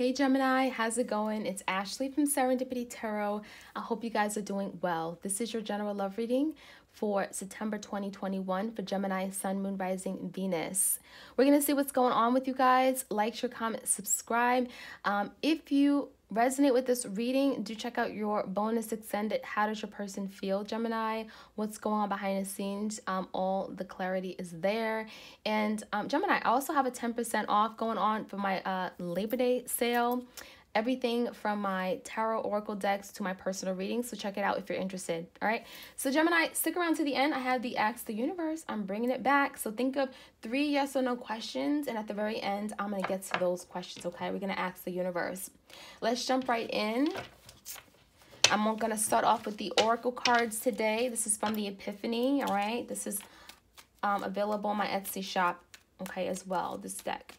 Hey Gemini, how's it going? It's Ashley from Serendipity Tarot. I hope you guys are doing well. This is your general love reading for September 2021 for Gemini, Sun, Moon, Rising, Venus. We're going to see what's going on with you guys. Like, share, comment, subscribe. Um, if you resonate with this reading, do check out your bonus extended How Does Your Person Feel, Gemini? What's going on behind the scenes? Um, all the clarity is there. And um, Gemini, I also have a 10% off going on for my uh, Labor Day sale everything from my tarot oracle decks to my personal readings. So check it out if you're interested. All right. So Gemini, stick around to the end. I have the Ask the Universe. I'm bringing it back. So think of three yes or no questions. And at the very end, I'm going to get to those questions. Okay. We're going to ask the universe. Let's jump right in. I'm going to start off with the oracle cards today. This is from the Epiphany. All right. This is um, available on my Etsy shop. Okay, as well, this deck.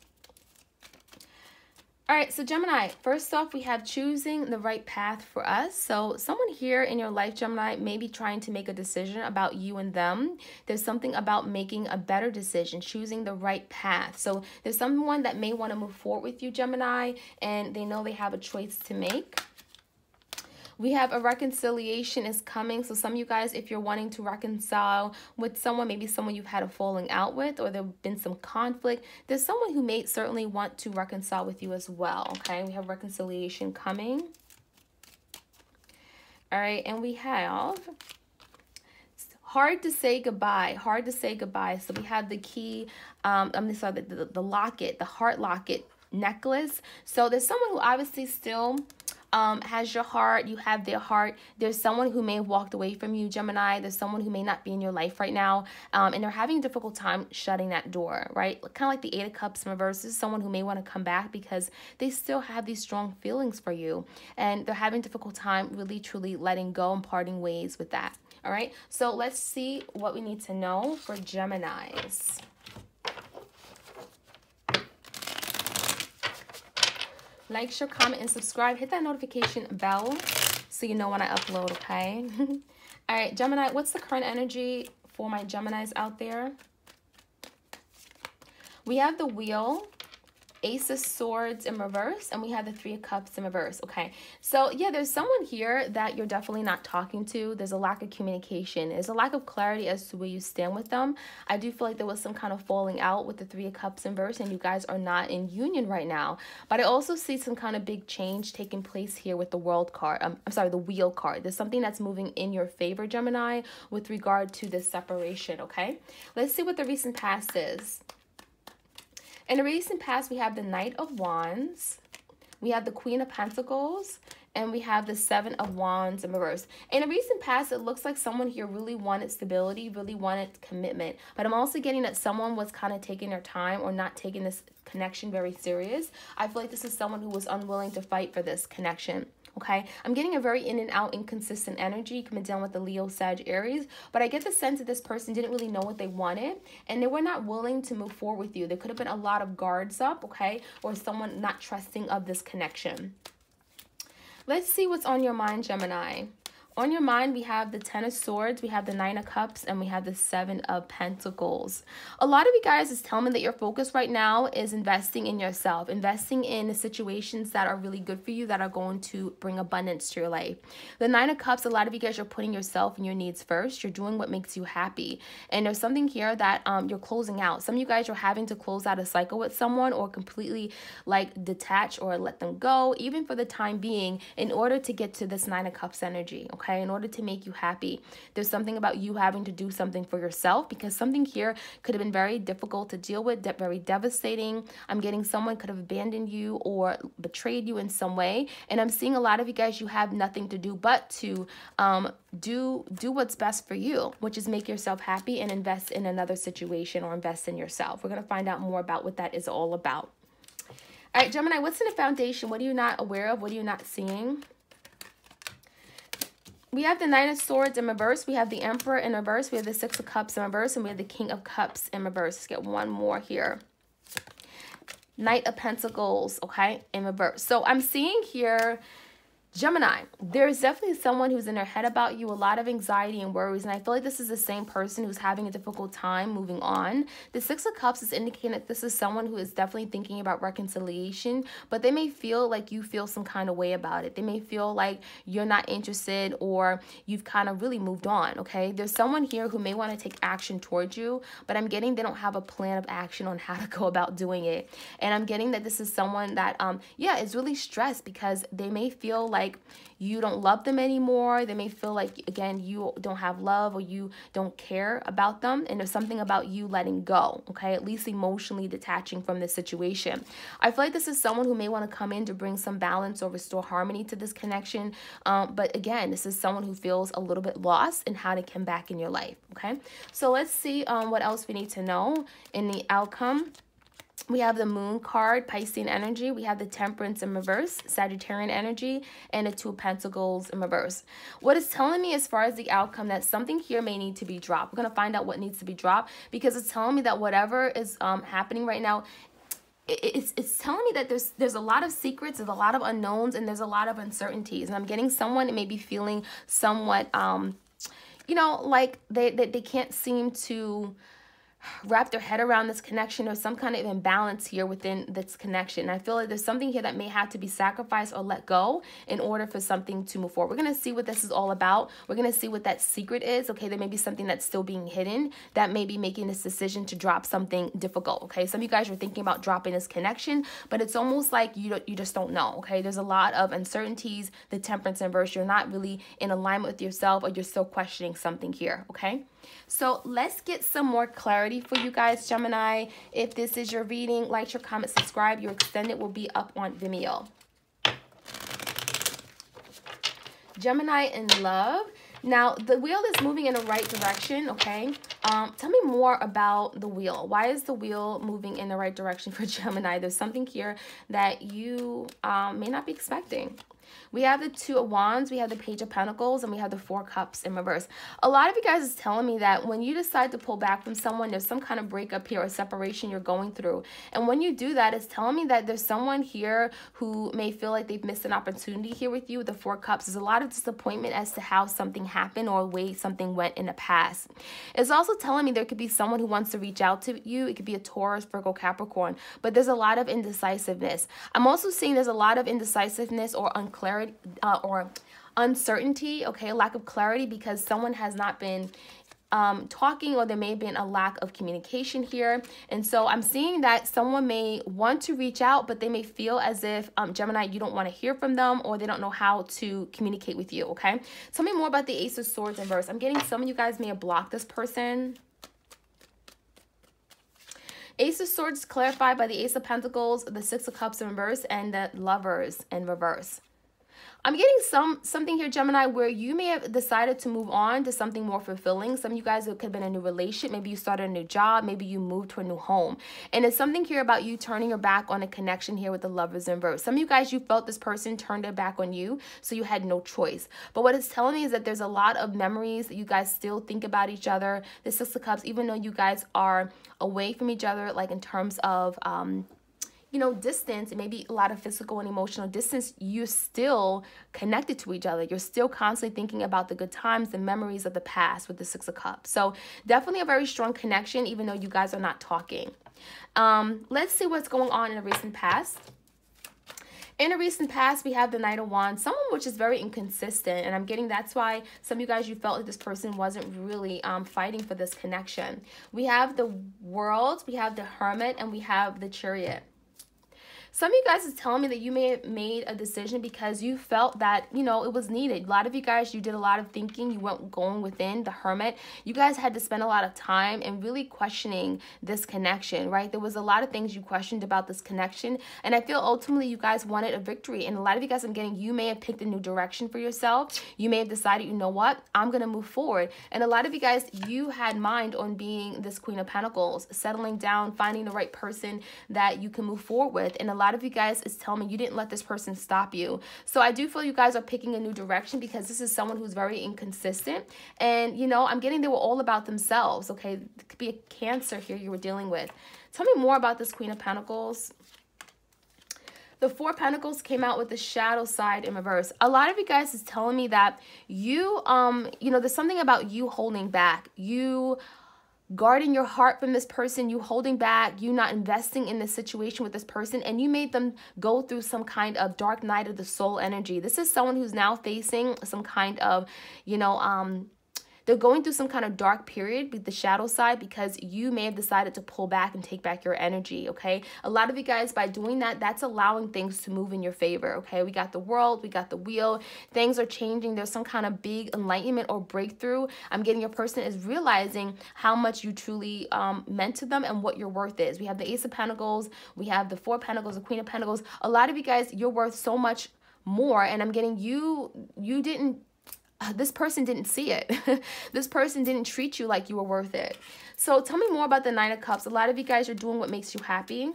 All right, so Gemini, first off, we have choosing the right path for us. So, someone here in your life, Gemini, may be trying to make a decision about you and them. There's something about making a better decision, choosing the right path. So, there's someone that may want to move forward with you, Gemini, and they know they have a choice to make. We have a reconciliation is coming. So some of you guys, if you're wanting to reconcile with someone, maybe someone you've had a falling out with, or there have been some conflict, there's someone who may certainly want to reconcile with you as well. Okay, we have reconciliation coming. All right, and we have hard to say goodbye hard to say goodbye so we have the key um i'm sorry the, the, the locket the heart locket necklace so there's someone who obviously still um, has your heart, you have their heart. There's someone who may have walked away from you, Gemini. There's someone who may not be in your life right now, um, and they're having a difficult time shutting that door, right? Kind of like the Eight of Cups in reverse. This is someone who may want to come back because they still have these strong feelings for you, and they're having a difficult time really, truly letting go and parting ways with that. All right, so let's see what we need to know for Geminis. Like, share, comment, and subscribe. Hit that notification bell so you know when I upload, okay? All right, Gemini, what's the current energy for my Geminis out there? We have the wheel, Ace of Swords in reverse, and we have the Three of Cups in reverse. Okay, so yeah, there's someone here that you're definitely not talking to. There's a lack of communication. There's a lack of clarity as to where you stand with them. I do feel like there was some kind of falling out with the Three of Cups in reverse, and you guys are not in union right now. But I also see some kind of big change taking place here with the World card. Um, I'm sorry, the Wheel card. There's something that's moving in your favor, Gemini, with regard to this separation, okay? Let's see what the recent past is. In the recent past, we have the Knight of Wands, we have the Queen of Pentacles, and we have the Seven of Wands in reverse. In a recent past, it looks like someone here really wanted stability, really wanted commitment. But I'm also getting that someone was kind of taking their time or not taking this connection very serious. I feel like this is someone who was unwilling to fight for this connection okay? I'm getting a very in and out inconsistent energy coming down with the Leo, Sag, Aries, but I get the sense that this person didn't really know what they wanted and they were not willing to move forward with you. There could have been a lot of guards up, okay? Or someone not trusting of this connection. Let's see what's on your mind, Gemini. On your mind, we have the Ten of Swords, we have the Nine of Cups, and we have the Seven of Pentacles. A lot of you guys is telling me that your focus right now is investing in yourself, investing in the situations that are really good for you, that are going to bring abundance to your life. The Nine of Cups, a lot of you guys are putting yourself and your needs first. You're doing what makes you happy. And there's something here that um, you're closing out. Some of you guys are having to close out a cycle with someone or completely like detach or let them go, even for the time being, in order to get to this Nine of Cups energy. Okay? In order to make you happy. There's something about you having to do something for yourself because something here could have been very difficult to deal with, very devastating. I'm getting someone could have abandoned you or betrayed you in some way. And I'm seeing a lot of you guys, you have nothing to do but to um, do, do what's best for you, which is make yourself happy and invest in another situation or invest in yourself. We're going to find out more about what that is all about. All right, Gemini, what's in the foundation? What are you not aware of? What are you not seeing? We have the Nine of Swords in reverse. We have the Emperor in reverse. We have the Six of Cups in reverse. And we have the King of Cups in reverse. Let's get one more here. Knight of Pentacles, okay, in reverse. So I'm seeing here Gemini, there's definitely someone who's in their head about you, a lot of anxiety and worries. And I feel like this is the same person who's having a difficult time moving on. The Six of Cups is indicating that this is someone who is definitely thinking about reconciliation, but they may feel like you feel some kind of way about it. They may feel like you're not interested or you've kind of really moved on, okay? There's someone here who may want to take action towards you, but I'm getting they don't have a plan of action on how to go about doing it. And I'm getting that this is someone that, um, yeah, is really stressed because they may feel like like you don't love them anymore. They may feel like, again, you don't have love or you don't care about them. And there's something about you letting go, okay? At least emotionally detaching from this situation. I feel like this is someone who may want to come in to bring some balance or restore harmony to this connection. Um, but again, this is someone who feels a little bit lost in how to come back in your life, okay? So let's see um, what else we need to know in the outcome. We have the moon card, Piscean energy. We have the temperance in reverse, Sagittarian energy, and the two of pentacles in reverse. What it's telling me as far as the outcome that something here may need to be dropped. We're going to find out what needs to be dropped because it's telling me that whatever is um, happening right now, it's it's telling me that there's there's a lot of secrets, there's a lot of unknowns, and there's a lot of uncertainties. And I'm getting someone may be feeling somewhat, um, you know, like they, they, they can't seem to wrap their head around this connection or some kind of imbalance here within this connection. I feel like there's something here that may have to be sacrificed or let go in order for something to move forward. We're going to see what this is all about. We're going to see what that secret is. Okay, there may be something that's still being hidden that may be making this decision to drop something difficult. Okay, some of you guys are thinking about dropping this connection, but it's almost like you, you just don't know. Okay, there's a lot of uncertainties, the temperance inverse. You're not really in alignment with yourself or you're still questioning something here. Okay. So let's get some more clarity for you guys, Gemini. If this is your reading, like, your comment, subscribe. Your extended will be up on Vimeo. Gemini in love. Now, the wheel is moving in the right direction, okay? Um, tell me more about the wheel. Why is the wheel moving in the right direction for Gemini? There's something here that you um, may not be expecting. We have the Two of Wands, we have the Page of Pentacles, and we have the Four Cups in reverse. A lot of you guys is telling me that when you decide to pull back from someone, there's some kind of breakup here or separation you're going through. And when you do that, it's telling me that there's someone here who may feel like they've missed an opportunity here with you. The Four Cups. There's a lot of disappointment as to how something happened or way something went in the past. It's also telling me there could be someone who wants to reach out to you. It could be a Taurus, Virgo, Capricorn, but there's a lot of indecisiveness. I'm also seeing there's a lot of indecisiveness or unclarity clarity uh, or uncertainty, okay, lack of clarity because someone has not been um, talking or there may have been a lack of communication here. And so I'm seeing that someone may want to reach out, but they may feel as if, um, Gemini, you don't want to hear from them or they don't know how to communicate with you, okay? Tell me more about the Ace of Swords in verse. I'm getting some of you guys may have blocked this person. Ace of Swords clarified by the Ace of Pentacles, the Six of Cups in reverse, and the Lovers in reverse. I'm getting some something here, Gemini, where you may have decided to move on to something more fulfilling. Some of you guys, could have been a new relationship. Maybe you started a new job. Maybe you moved to a new home. And it's something here about you turning your back on a connection here with the lovers in verse. Some of you guys, you felt this person turned their back on you, so you had no choice. But what it's telling me is that there's a lot of memories that you guys still think about each other. The Six of Cups, even though you guys are away from each other, like in terms of um, you know, distance, maybe a lot of physical and emotional distance, you're still connected to each other. You're still constantly thinking about the good times, the memories of the past with the Six of Cups. So definitely a very strong connection, even though you guys are not talking. Um, let's see what's going on in the recent past. In a recent past, we have the Knight of Wands, someone which is very inconsistent, and I'm getting that's why some of you guys, you felt like this person wasn't really um, fighting for this connection. We have the World, we have the Hermit, and we have the Chariot. Some of you guys is telling me that you may have made a decision because you felt that, you know, it was needed. A lot of you guys, you did a lot of thinking. You went going within the hermit. You guys had to spend a lot of time and really questioning this connection, right? There was a lot of things you questioned about this connection. And I feel ultimately you guys wanted a victory. And a lot of you guys I'm getting, you may have picked a new direction for yourself. You may have decided, you know what, I'm going to move forward. And a lot of you guys, you had mind on being this Queen of Pentacles, settling down, finding the right person that you can move forward with. And a lot of you guys is telling me you didn't let this person stop you. So I do feel you guys are picking a new direction because this is someone who's very inconsistent. And, you know, I'm getting they were all about themselves, okay? It could be a cancer here you were dealing with. Tell me more about this Queen of Pentacles. the four pentacles came out with the shadow side in reverse a lot of you guys is telling me that you um you know there's something about you holding back you guarding your heart from this person, you holding back, you not investing in this situation with this person, and you made them go through some kind of dark night of the soul energy. This is someone who's now facing some kind of, you know, um, they're going through some kind of dark period with the shadow side because you may have decided to pull back and take back your energy, okay? A lot of you guys, by doing that, that's allowing things to move in your favor, okay? We got the world, we got the wheel, things are changing. There's some kind of big enlightenment or breakthrough. I'm getting your person is realizing how much you truly um, meant to them and what your worth is. We have the Ace of Pentacles, we have the Four Pentacles, the Queen of Pentacles. A lot of you guys, you're worth so much more and I'm getting you you didn't this person didn't see it. this person didn't treat you like you were worth it. So tell me more about the Nine of Cups. A lot of you guys are doing what makes you happy.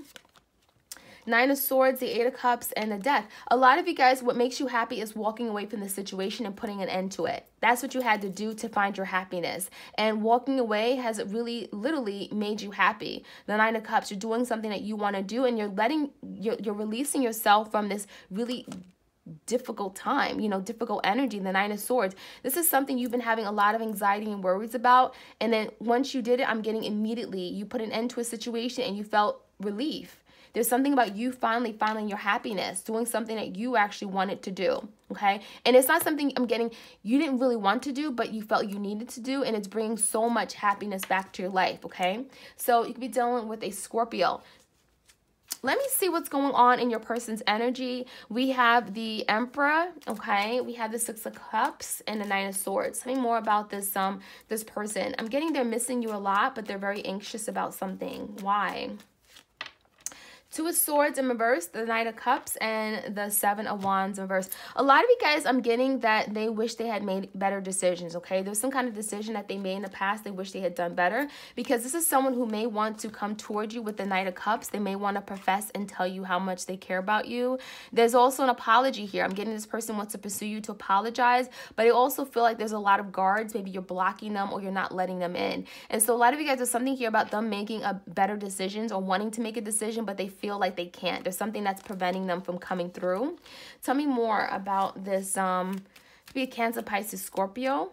Nine of Swords, the Eight of Cups, and the Death. A lot of you guys, what makes you happy is walking away from the situation and putting an end to it. That's what you had to do to find your happiness. And walking away has really, literally made you happy. The Nine of Cups, you're doing something that you want to do and you're letting, you're, you're releasing yourself from this really difficult time, you know, difficult energy, the Nine of Swords. This is something you've been having a lot of anxiety and worries about. And then once you did it, I'm getting immediately, you put an end to a situation and you felt relief. There's something about you finally finding your happiness, doing something that you actually wanted to do. Okay. And it's not something I'm getting you didn't really want to do, but you felt you needed to do. And it's bringing so much happiness back to your life. Okay. So you could be dealing with a Scorpio let me see what's going on in your person's energy. We have the Emperor, okay? We have the Six of Cups and the Nine of Swords. Tell me more about this um this person. I'm getting they're missing you a lot, but they're very anxious about something. Why? Two of Swords in reverse, the Knight of Cups, and the Seven of Wands in reverse. A lot of you guys, I'm getting that they wish they had made better decisions, okay? There's some kind of decision that they made in the past they wish they had done better because this is someone who may want to come toward you with the Knight of Cups. They may want to profess and tell you how much they care about you. There's also an apology here. I'm getting this person wants to pursue you to apologize, but I also feel like there's a lot of guards. Maybe you're blocking them or you're not letting them in. And so a lot of you guys, there's something here about them making a better decisions or wanting to make a decision, but they feel feel like they can't. There's something that's preventing them from coming through. Tell me more about this. Um, be a Cancer, Pisces, Scorpio.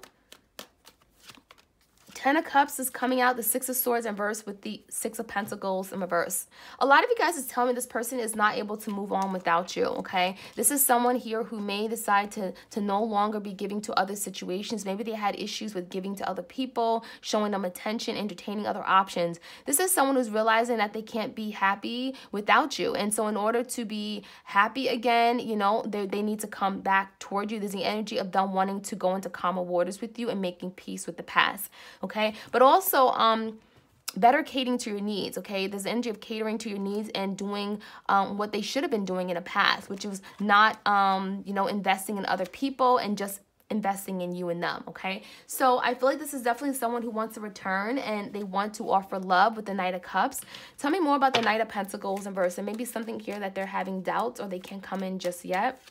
Ten of Cups is coming out, the Six of Swords in verse with the Six of Pentacles in reverse. A lot of you guys is telling me this person is not able to move on without you, okay? This is someone here who may decide to, to no longer be giving to other situations. Maybe they had issues with giving to other people, showing them attention, entertaining other options. This is someone who's realizing that they can't be happy without you. And so in order to be happy again, you know, they, they need to come back toward you. There's the energy of them wanting to go into calmer waters with you and making peace with the past, okay? Okay? But also, um, better catering to your needs, okay? The energy of catering to your needs and doing um, what they should have been doing in the past, which was not, um, you know, investing in other people and just investing in you and them, okay? So I feel like this is definitely someone who wants to return and they want to offer love with the Knight of Cups. Tell me more about the Knight of Pentacles and verse and maybe something here that they're having doubts or they can't come in just yet.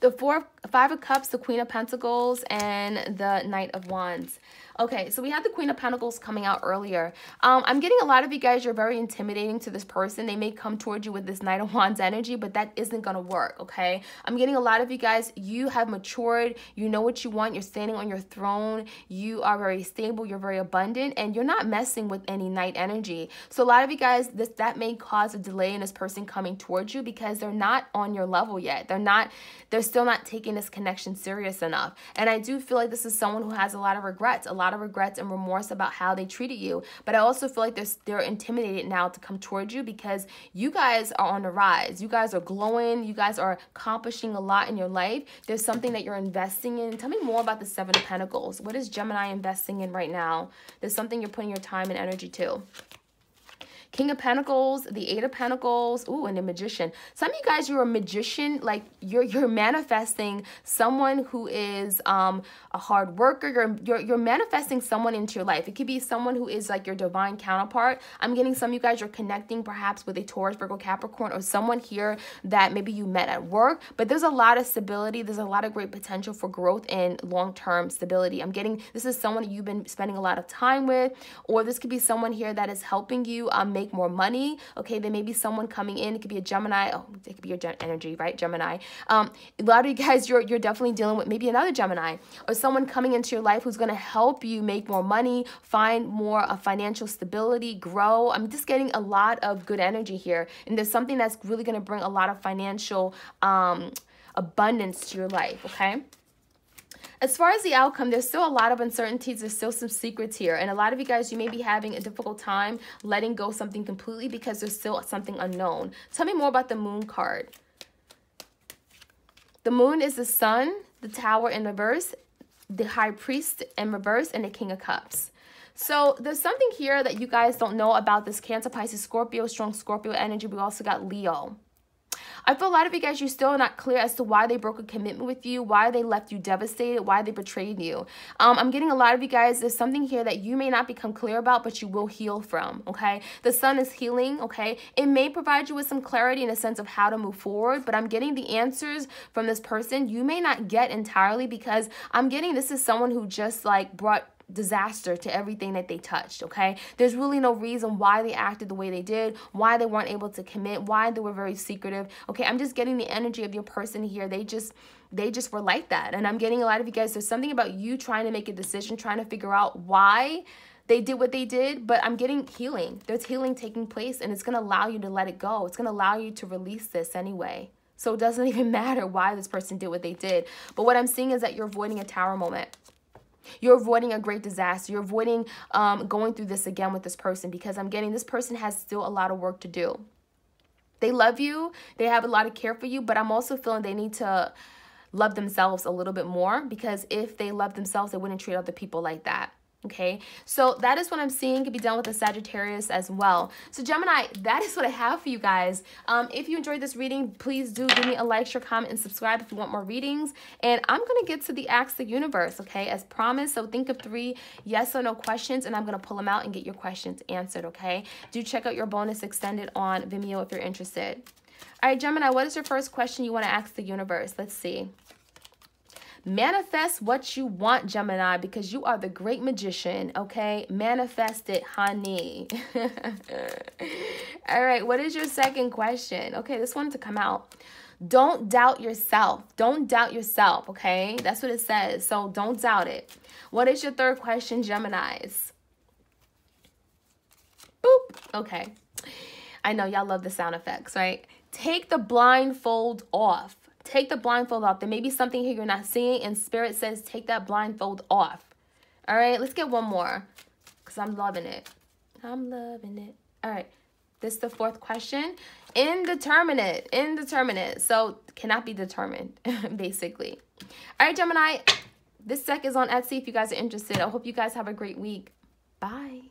The four, Five of Cups, the Queen of Pentacles, and the Knight of Wands. Okay, so we had the Queen of Pentacles coming out earlier. Um, I'm getting a lot of you guys, you're very intimidating to this person. They may come towards you with this Knight of Wands energy, but that isn't going to work, okay? I'm getting a lot of you guys, you have matured. You know what you want. You're standing on your throne. You are very stable. You're very abundant, and you're not messing with any Knight energy. So a lot of you guys, this that may cause a delay in this person coming towards you because they're not on your level yet. They're not, they're still not taking this connection serious enough. And I do feel like this is someone who has a lot of regrets, a lot lot of regrets and remorse about how they treated you. But I also feel like they're, they're intimidated now to come towards you because you guys are on the rise. You guys are glowing. You guys are accomplishing a lot in your life. There's something that you're investing in. Tell me more about the Seven of Pentacles. What is Gemini investing in right now? There's something you're putting your time and energy to. King of Pentacles, the Eight of Pentacles, ooh, and the Magician. Some of you guys, you're a magician, like you're you're manifesting someone who is um, a hard worker. You're, you're you're manifesting someone into your life. It could be someone who is like your divine counterpart. I'm getting some of you guys, you're connecting perhaps with a Taurus, Virgo, Capricorn, or someone here that maybe you met at work. But there's a lot of stability. There's a lot of great potential for growth and long-term stability. I'm getting this is someone you've been spending a lot of time with, or this could be someone here that is helping you um, make make more money. Okay, there may be someone coming in. It could be a Gemini. Oh, it could be your energy, right? Gemini. Um, a lot of you guys, you're you're definitely dealing with maybe another Gemini or someone coming into your life who's going to help you make more money, find more uh, financial stability, grow. I'm just getting a lot of good energy here, and there's something that's really going to bring a lot of financial um, abundance to your life. Okay. As far as the outcome, there's still a lot of uncertainties. There's still some secrets here. And a lot of you guys, you may be having a difficult time letting go something completely because there's still something unknown. Tell me more about the moon card. The moon is the sun, the tower in reverse, the high priest in reverse, and the king of cups. So there's something here that you guys don't know about this Cancer, Pisces, Scorpio, strong Scorpio energy. We also got Leo. I feel a lot of you guys, you're still not clear as to why they broke a commitment with you, why they left you devastated, why they betrayed you. Um, I'm getting a lot of you guys, there's something here that you may not become clear about, but you will heal from, okay? The sun is healing, okay? It may provide you with some clarity in a sense of how to move forward, but I'm getting the answers from this person you may not get entirely because I'm getting this is someone who just like brought disaster to everything that they touched, okay? There's really no reason why they acted the way they did, why they weren't able to commit, why they were very secretive. Okay, I'm just getting the energy of your person here. They just they just were like that. And I'm getting a lot of you guys there's something about you trying to make a decision, trying to figure out why they did what they did, but I'm getting healing. There's healing taking place and it's going to allow you to let it go. It's going to allow you to release this anyway. So it doesn't even matter why this person did what they did. But what I'm seeing is that you're avoiding a tower moment. You're avoiding a great disaster. You're avoiding um, going through this again with this person because I'm getting this person has still a lot of work to do. They love you. They have a lot of care for you, but I'm also feeling they need to love themselves a little bit more because if they love themselves, they wouldn't treat other people like that. Okay, so that is what I'm seeing could be done with the Sagittarius as well. So Gemini, that is what I have for you guys. Um, if you enjoyed this reading, please do give me a like, share, comment, and subscribe if you want more readings. And I'm going to get to the Ask the Universe, okay, as promised. So think of three yes or no questions, and I'm going to pull them out and get your questions answered, okay? Do check out your bonus extended on Vimeo if you're interested. All right, Gemini, what is your first question you want to ask the universe? Let's see. Manifest what you want, Gemini, because you are the great magician, okay? Manifest it, honey. All right, what is your second question? Okay, this one to come out. Don't doubt yourself. Don't doubt yourself, okay? That's what it says. So don't doubt it. What is your third question, Geminis? Boop. Okay. I know y'all love the sound effects, right? Take the blindfold off. Take the blindfold off. There may be something here you're not seeing, and Spirit says take that blindfold off. All right, let's get one more because I'm loving it. I'm loving it. All right, this is the fourth question. Indeterminate, indeterminate. So cannot be determined, basically. All right, Gemini, this deck is on Etsy if you guys are interested. I hope you guys have a great week. Bye.